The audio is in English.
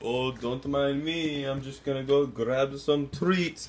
Oh, don't mind me. I'm just gonna go grab some treats.